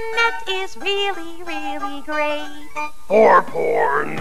Internet is really, really great. For porn.